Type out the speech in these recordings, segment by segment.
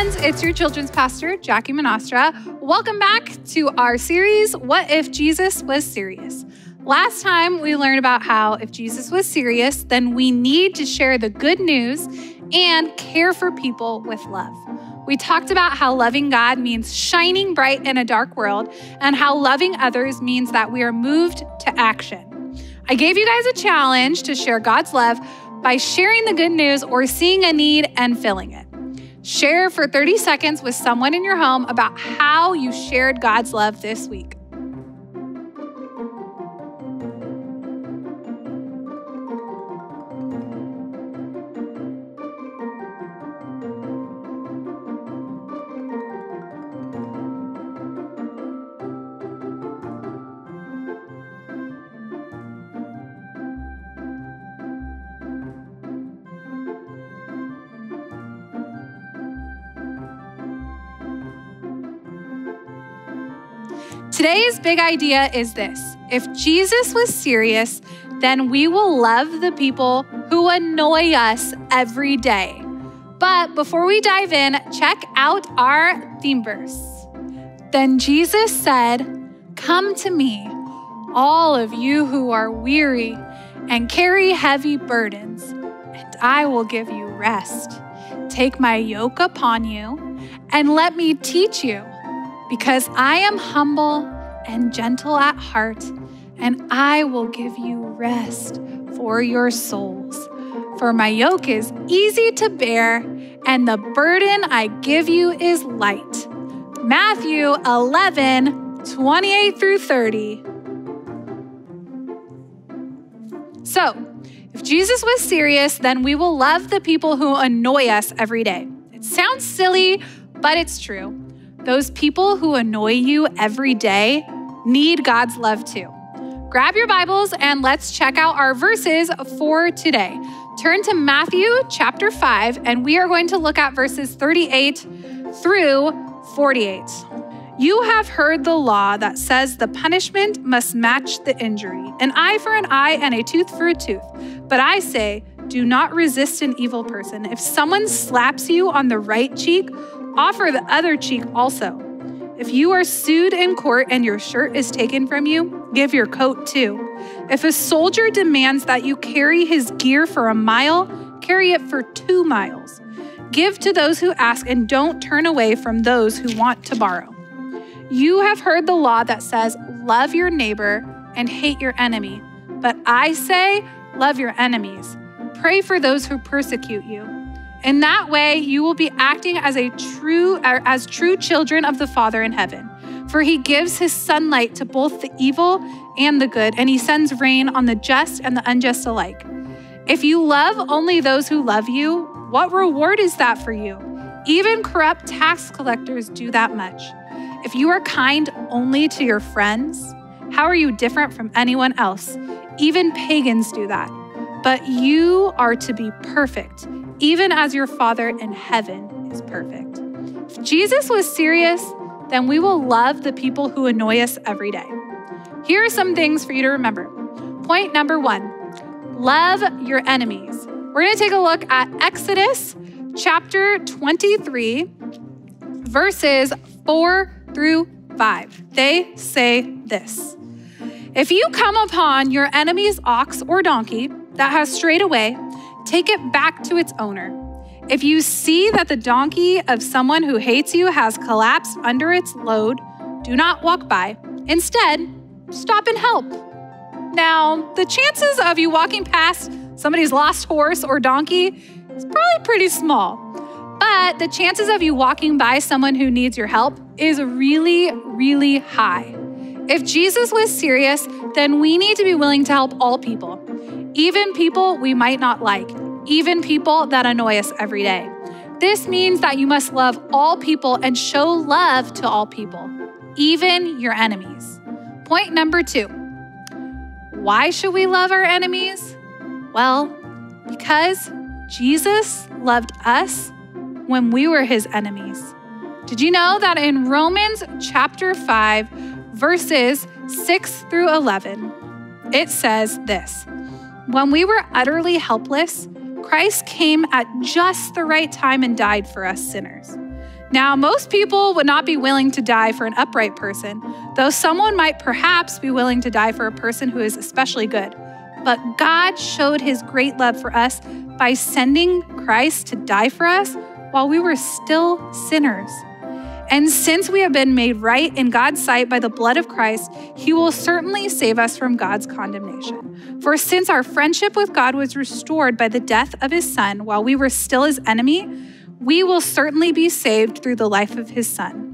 friends. It's your children's pastor, Jackie Monastra. Welcome back to our series, What If Jesus Was Serious? Last time we learned about how if Jesus was serious, then we need to share the good news and care for people with love. We talked about how loving God means shining bright in a dark world, and how loving others means that we are moved to action. I gave you guys a challenge to share God's love by sharing the good news or seeing a need and filling it. Share for 30 seconds with someone in your home about how you shared God's love this week. Today's big idea is this if Jesus was serious, then we will love the people who annoy us every day. But before we dive in, check out our theme verse. Then Jesus said, Come to me, all of you who are weary and carry heavy burdens, and I will give you rest. Take my yoke upon you and let me teach you because I am humble and gentle at heart, and I will give you rest for your souls. For my yoke is easy to bear, and the burden I give you is light. Matthew 11, 28 through 30. So, if Jesus was serious, then we will love the people who annoy us every day. It sounds silly, but it's true. Those people who annoy you every day need God's love too. Grab your Bibles and let's check out our verses for today. Turn to Matthew chapter 5, and we are going to look at verses 38 through 48. You have heard the law that says the punishment must match the injury an eye for an eye and a tooth for a tooth. But I say, do not resist an evil person. If someone slaps you on the right cheek, offer the other cheek also. If you are sued in court and your shirt is taken from you, give your coat too. If a soldier demands that you carry his gear for a mile, carry it for two miles. Give to those who ask and don't turn away from those who want to borrow. You have heard the law that says, Love your neighbor and hate your enemy. But I say, Love your enemies. Pray for those who persecute you. In that way, you will be acting as a true as true children of the Father in heaven. For he gives his sunlight to both the evil and the good, and he sends rain on the just and the unjust alike. If you love only those who love you, what reward is that for you? Even corrupt tax collectors do that much. If you are kind only to your friends, how are you different from anyone else? Even pagans do that. But you are to be perfect even as your Father in heaven is perfect. If Jesus was serious, then we will love the people who annoy us every day. Here are some things for you to remember. Point number one love your enemies. We're going to take a look at Exodus chapter 23, verses 4 through 5. They say this If you come upon your enemy's ox or donkey that has strayed away, take it back to its owner. If you see that the donkey of someone who hates you has collapsed under its load, do not walk by. Instead, stop and help. Now, the chances of you walking past somebody's lost horse or donkey is probably pretty small. But the chances of you walking by someone who needs your help is really, really high. If Jesus was serious, then we need to be willing to help all people even people we might not like, even people that annoy us every day. This means that you must love all people and show love to all people, even your enemies. Point number two why should we love our enemies? Well, because Jesus loved us when we were his enemies. Did you know that in Romans chapter 5, verses 6 through 11, it says this when we were utterly helpless, Christ came at just the right time and died for us sinners. Now, most people would not be willing to die for an upright person, though someone might perhaps be willing to die for a person who is especially good. But God showed his great love for us by sending Christ to die for us while we were still sinners. And since we have been made right in God's sight by the blood of Christ, he will certainly save us from God's condemnation. For since our friendship with God was restored by the death of his son while we were still his enemy, we will certainly be saved through the life of his son.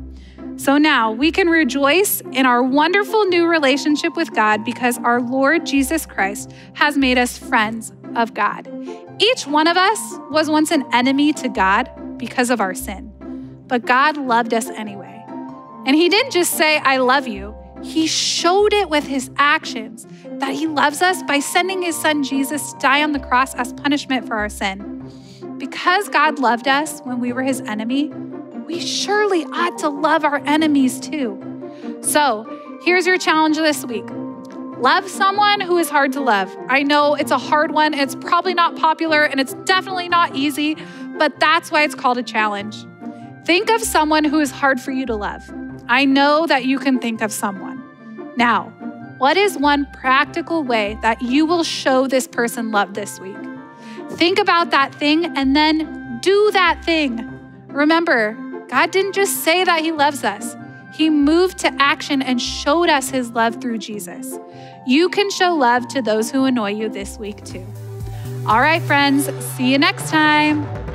So now we can rejoice in our wonderful new relationship with God because our Lord Jesus Christ has made us friends of God. Each one of us was once an enemy to God because of our sin. But God loved us anyway. And He didn't just say, I love you, He showed it with His actions that He loves us by sending His Son Jesus to die on the cross as punishment for our sin. Because God loved us when we were His enemy, we surely ought to love our enemies too. So here's your challenge this week. Love someone who is hard to love. I know it's a hard one, it's probably not popular, and it's definitely not easy, but that's why it's called a challenge. Think of someone who is hard for you to love. I know that you can think of someone. Now, what is one practical way that you will show this person love this week? Think about that thing and then do that thing. Remember, God didn't just say that He loves us, He moved to action and showed us His love through Jesus. You can show love to those who annoy you this week too. All right, friends, see you next time.